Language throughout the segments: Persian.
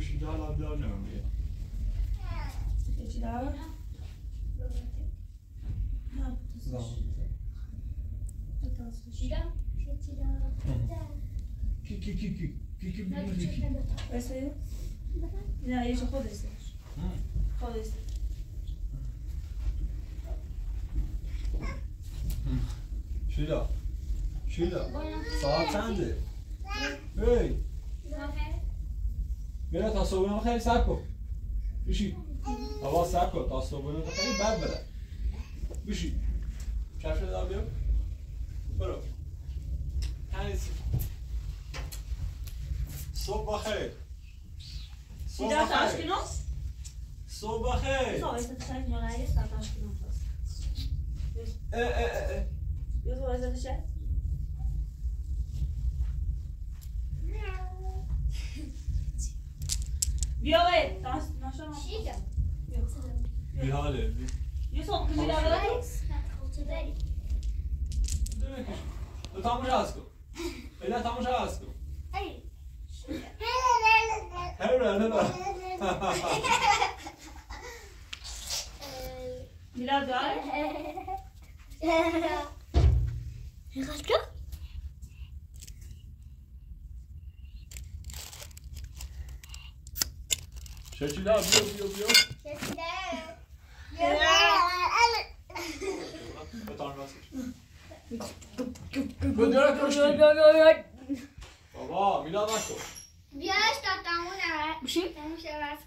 چیکار بیارو بیوشی دار دار نمیگه چی دار؟ کی کی کی کی کی کی بسه؟ نه یه خودشه خودشه شیلا شیلا ساعت چنده؟ هی بیا تا صبحونه خیلی سر کن. بشی هوا سر کن. تا صبحونه تا خیلی بد بره بشی کفش دار بیا برو. تنیسی صبح بخیر صبح بخیر. صبح بخیر för oss. اه اه اه اه. Jag tror jag sätter sig. بیا وی دست نشون بی حاله بی یه صبح که میداره تو تماشا هست کن اینا تماشا هست کن هلا شکیلا بیا بیا بیا کشتی بابا میلاد نکن بیاش تا تمونه بشی نمیشه بس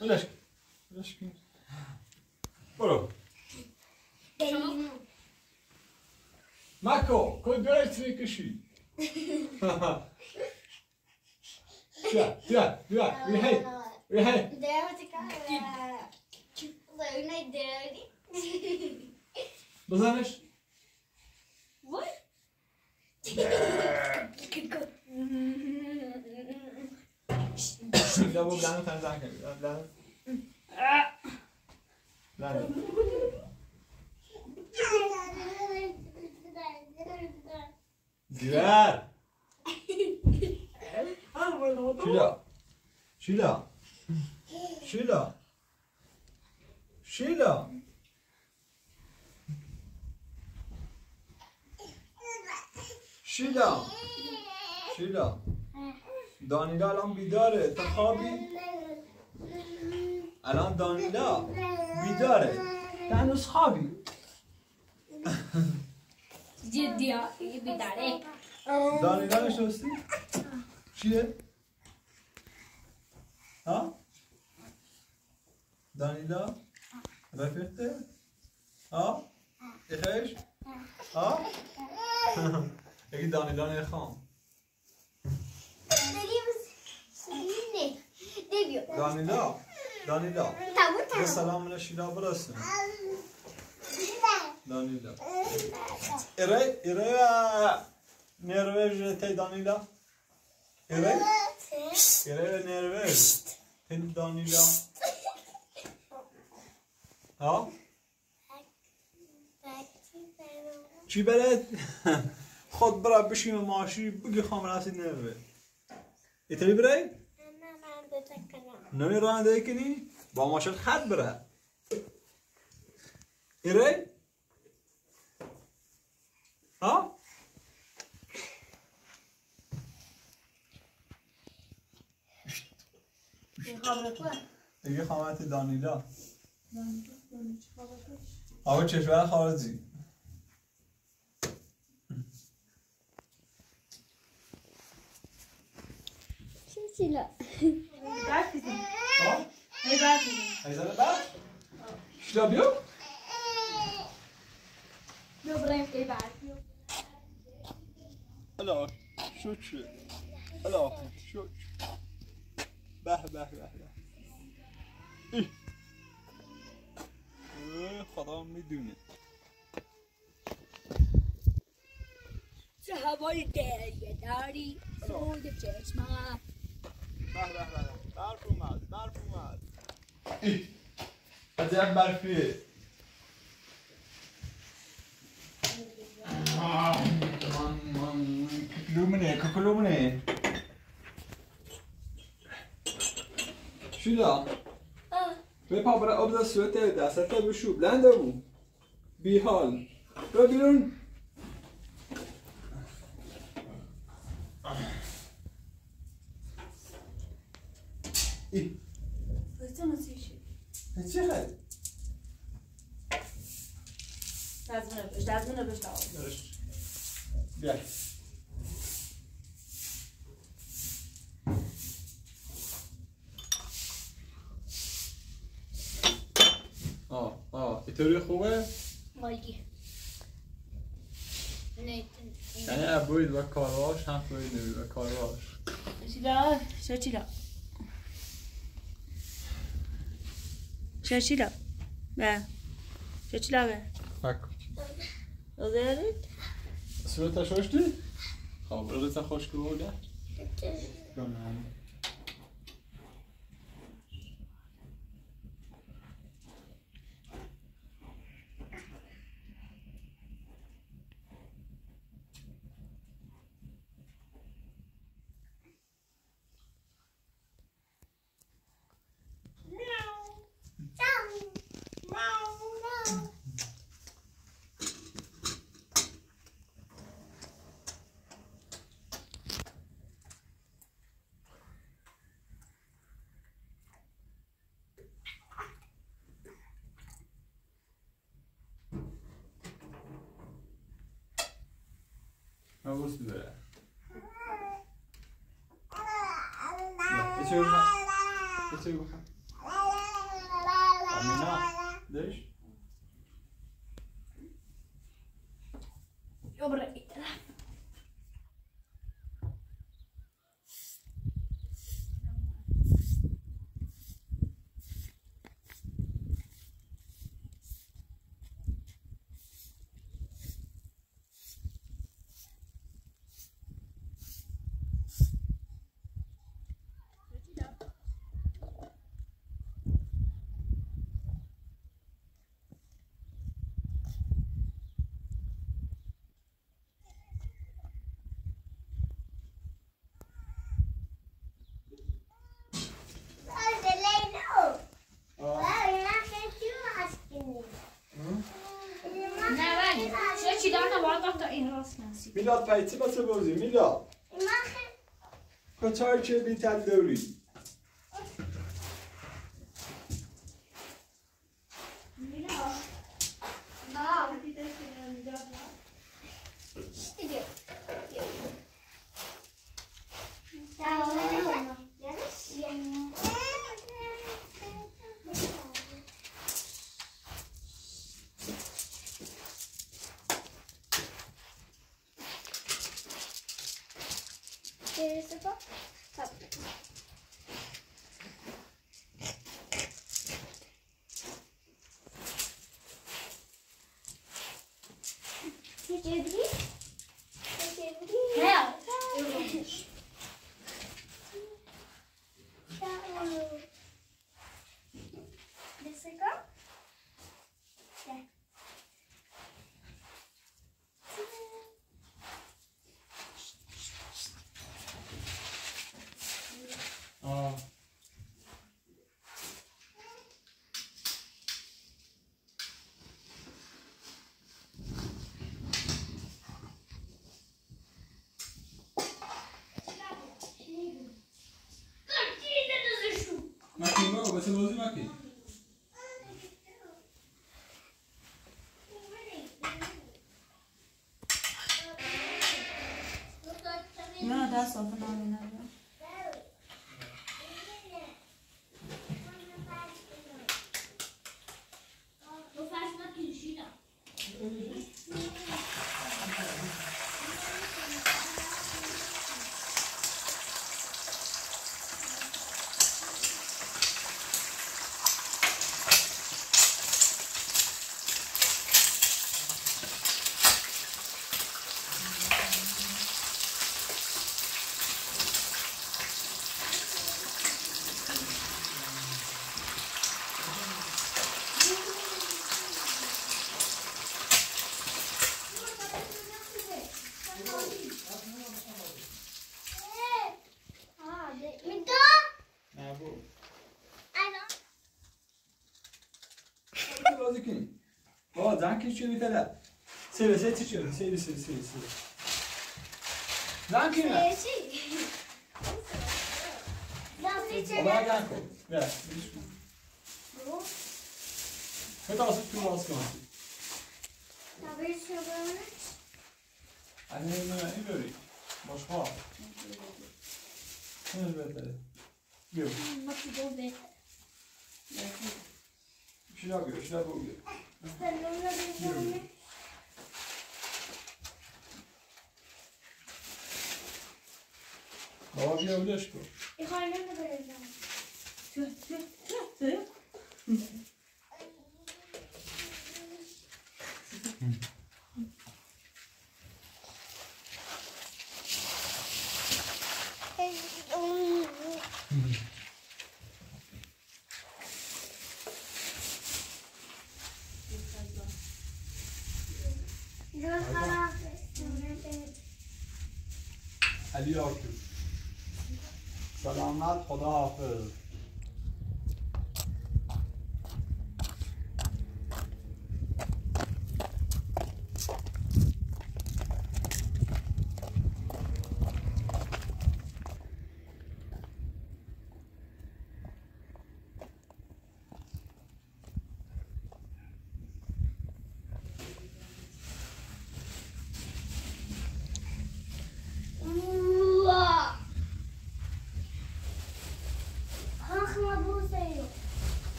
ولش کن ولش کن برو مکو کد برای کشی بیا بیا بیا بیا هی بیا هی بزنش وای بیا بابا لعنه تن زن لعنه دیگر شیلا شیلا شیلا شیلا شیلا شیلا دانیلا الان بیداره تا خوابی الان دانیلا بیداره هنوز خوابی جدی ها بیداره دانیلا نشستی چیه؟ ها؟ دانیلا رفیقته؟ ها؟ اخش؟ ها؟ یکی دانیلا نخوام دانیلا دانیلا به سلام من شیلا برسون دانیلا اره اره نروژ تی دانیلا اره اره نروژ تی دانیلا ها چی برد خود برا بشیم ماشی بگی خام راستی نروژ ایتری برای نمی راننده کنی با ماشین خط بره. ایره؟ ها؟ دیگه خامت دانیلا. آقا کشور خارجی. می‌زنی هيبعتني آه هيبعتني عايز أنا بقى؟ مش لابيو؟ لو إبراهيم هيبعتني هوای دل داری سود چشمت برف اومد برف اومد. عجب برفیه ککلومنه ککلومنه شولا بپا آب دست صورت دستت بشو بلنده بو بی حال برو بیرون ای چی خیلی؟ دزمونه بش دزمونه بش بیا آه آه اینطوری خوبه؟ مالگی نه یعنی ابروید و کارواش هم توی نوی و کارواش چیلا چه چیلا چه چیلا به چه چیلا به فکر دادید صورتش خوشتی؟ خب روزت خوش که بوده؟ حواس بده چه بخواه؟ چه بخواه؟ آمینا دش؟ بیا بریم نه ولی چه چی دارم باید تا میلاد پیچه بسه بازی میلاد. کچای چه بیتر دوری آه بابا زن که چی میتره سیره سیره چی سیره سیره سیره سیره زن که نه بابا زن کن بیا بیش کن بتا واسه تو باز کن از این نه این بری باش خواه این بهتره بیا شیلا بیا شیلا بیا بابا بیا ولش کن علی آکو سلامت خدا حافظ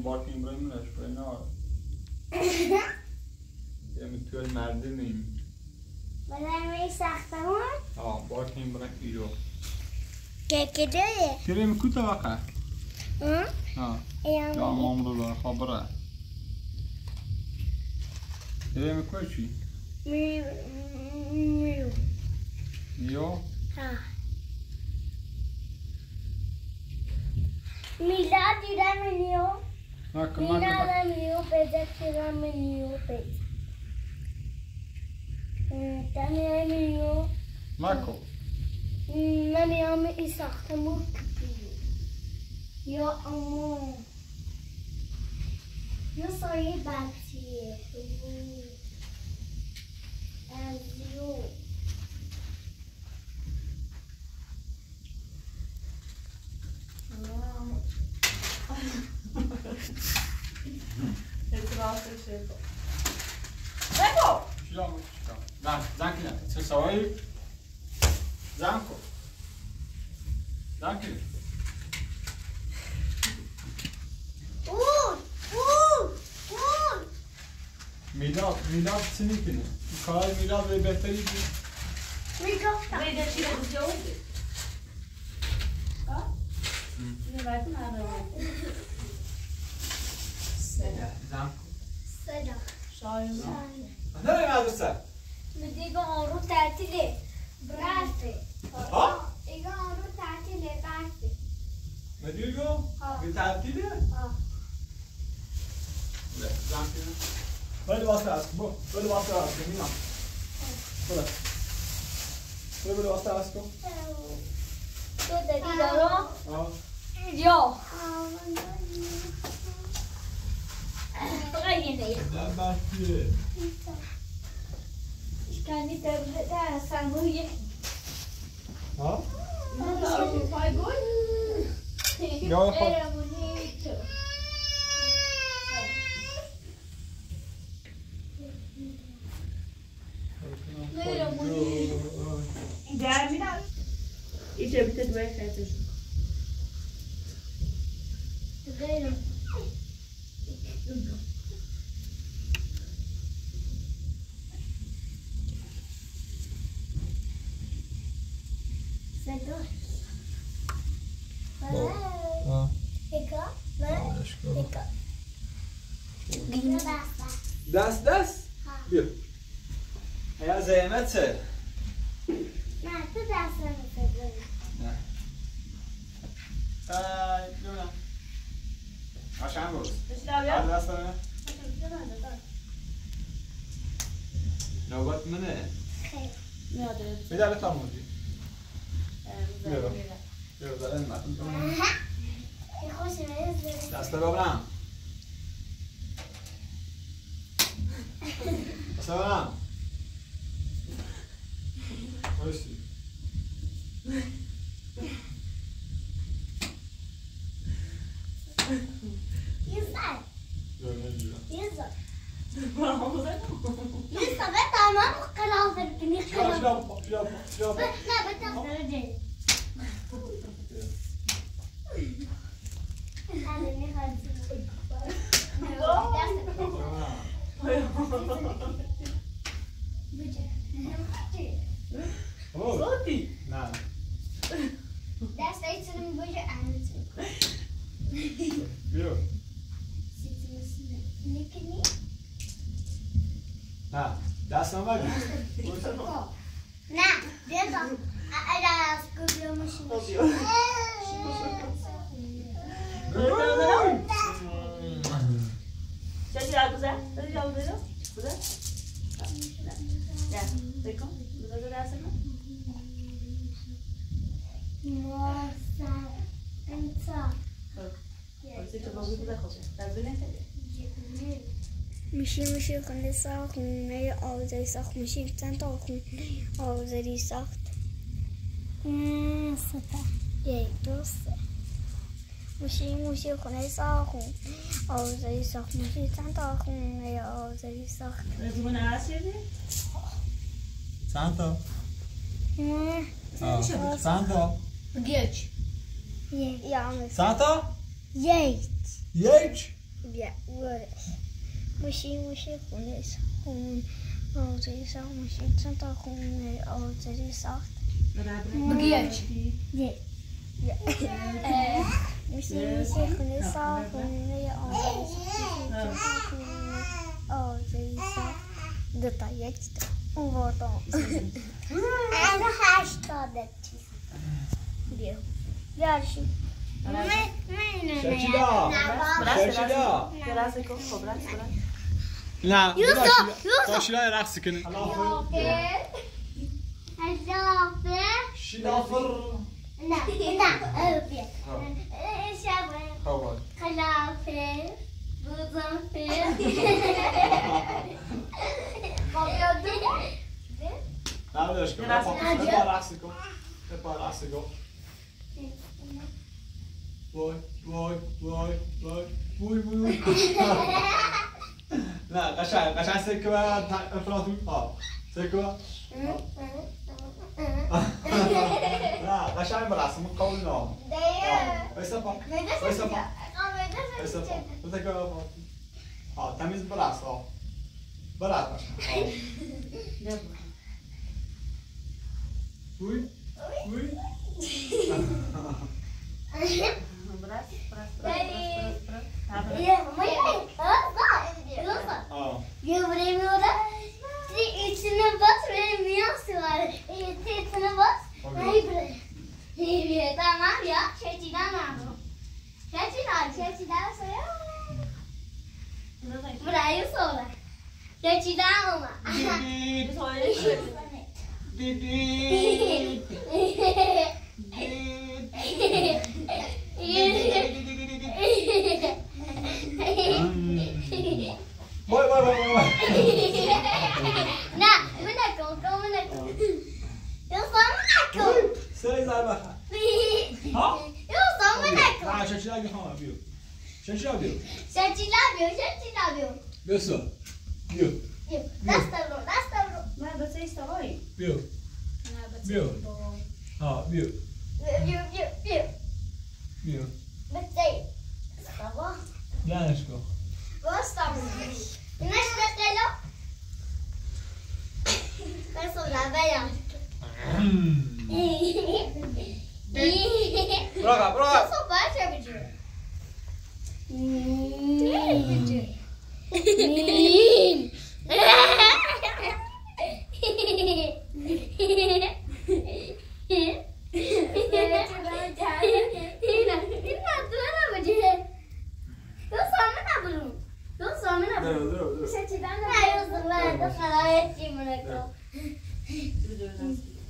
برام بارکینگ برای منش برای نه. یه توی مردمیم آه بارکینگ برای ایرو. کریم کوتا وقع آه. یا امام رو دار خبره کریم کوچی یو Mila tira menio, مکه Mila مکه da menio, pede tira menio, pede. También menio, مکو من يوم يستخدموا يا أمو يا صاير باتي أزيو چیلا بود چیلا زن زن کنه چه سوایی زن کن زن کنه أوه أوه أوه میلاد میلاد چه می‌کنه کار میلاد به بهتری بود ميقف زن صدا نه مدرسه دیگه آن رو تعطیله رفته ها؟ دیگه آن رو تعطیله رفته مدیگو ها. به تعطیله؟ ها. زن کنه ولی واسه از بو واسه مینا. بله واسه از کو تو یا فقط یه نه بحثیه Ich kann nicht da, da sagen wir hier. ها Voll gut. Ja, ich دست دست. بیا. یا زحمته نه تو دست. نه. قشنگ بیا. دست نوبت منه. من یه خوش میاد دست ببرم. دست ببرم بایستی یه سر بیا نجورم یه سر یه سر به تمام قلافه بکنی شیاب قلافه شیاب شیاب شیاب نه به تمام درجه الان می‌خواد اوه نه دست ایتونم بوجه انتون بیا می‌کنی؟ نه بگیر نه بیادم اگر از کجا ماشین چه جا گذر؟ چه جا گذر؟ گذر؟ نه بکن میشی خونه ساخت خونه آوزری ساخت میشی چند تا خونه آوزری ساخت. ستا یک دو سه. میشی میشی خونه ساخت خونه آوزری ساخت میشی چند تا خونه آوزری ساخت. زبون عرص شدی؟ چند تا؟ چند تا؟ Geç. یک چند تا؟ یک. یک؟ بیا وره میشی میشی خونه ساخت خونه آوزری ساخت میشی چند تا خونه آوزری ساخت Geç. یک میشی میشی خونه ساخت خونه آوزری ساخت میشی چند تا خونه آوزری ساخت دو تا یک تا اون بردم انا هشتاده چیز بیا بیارشی من من شکیلا برس شکیلا برس کن خب برس برس نه یوسف، یوسف. تا شیلا رقص کنه هزافه شیلافر نه نه بیا شبه خواه خلافه بزافه قابیادو نه بدش کن رقص بپا کن. بپا رقص کن بپا رقص کن وای وای وای وای وای وای نه قشنگ قشنگ سکه و افراتون آه سکه و نه قشنگ برقص من قول نام وایسا پا وایسا پا وایسا پا بسکه و آه تمیز برقص آه برقص آه وای وای برس برس برس برس آه Jag blir måla. Biliyorsun. Aa. Göremiyorum. İçine bas ve miyası var. E, Tetine bas. Hayır. E, tamam ya. Çeçiden aldım. Çeçiden. Çeçiden soya. Burayı sonra. Çeçiden ama. Dedi. Dedi. Dedi. Dedi. vai vai vai vai Na, munakon, ko munakon. Eu sou munakon. Sei lá, ba. Ha? Eu sou munakon. Ah, já te lá viu? Já te lá viu? Já te lá viu? Já te lá viu? Viu só? Viu? Viu? Dasta lo, dasta lo. Mas você está oi? Viu? Viu? Ah, viu? Viu, viu, viu. Viu. Você. Tá bom? Lansko. Gostamos. E nós telhão? Pensou na velha. Prova, prova.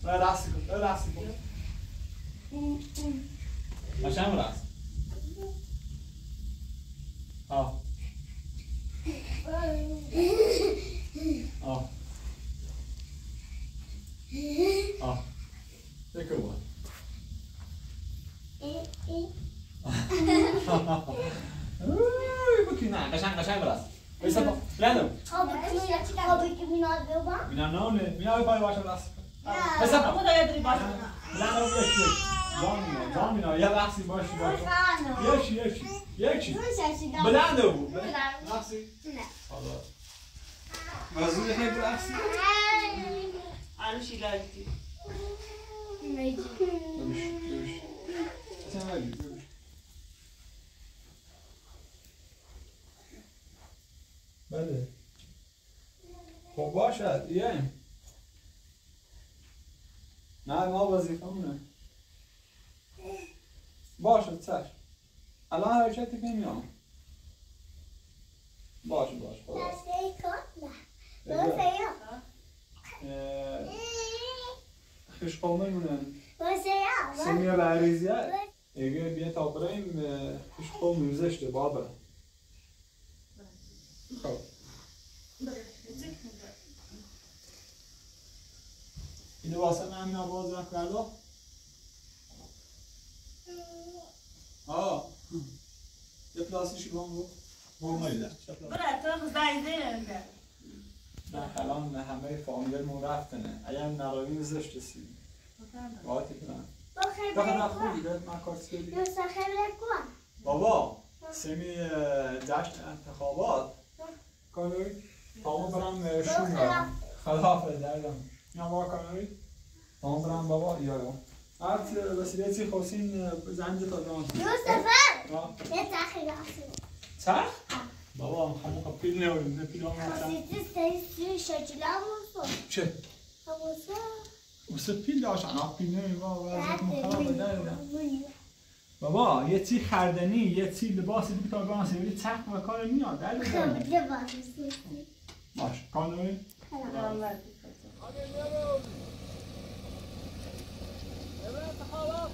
راستی کن راستی کن قشنگ راست آه آه آه Take a one. Uy, بکی نه قشنگ قشنگ راست ایسا پا بلندم خوابی که بیناد ببا مینا مینا پای باشه راست ایسا پا خدا یادری باشه. بلندم یکی جان مینا جان مینا یه لحظی باشی باشی یکی یکی یکی. بلنده بود حالا. خیلی ببیش ببیش اصلا نگیر ببیش بله. خب باشد یه. نه ما وظیفمونه باشه چشم الان حرکتی که میام. باشه باشه خلاص خش قوممونه سمیر العریزیه اگه بیا تا بریم خش قوم میزشته بابا. خب. اینو واسه من همین آواز رفت کرده آه. یه پلاسیشی با هم بود. بومایده برای تو زایده نمیده نه الان همه فامیلمون رفتنه. اگر نراوی زشت سی باعتی کنم. بخیر نه خوبی بهت من کار سیدی بابا سمی جشن انتخابات. کانوی تامو برم شون برم خلافه دردم. بابا وسیله زنج تا دان. چرخ؟ بابا همون خب پیل نوریم نه پیل همون چه؟ واسه پیل داشت انا پیل بابا بابا یه چی خردنی یه چی لباسی دیگه تا برام سیوری چرخ و کار میاد دردم باش Hadi geliyoruz. Evet, halat.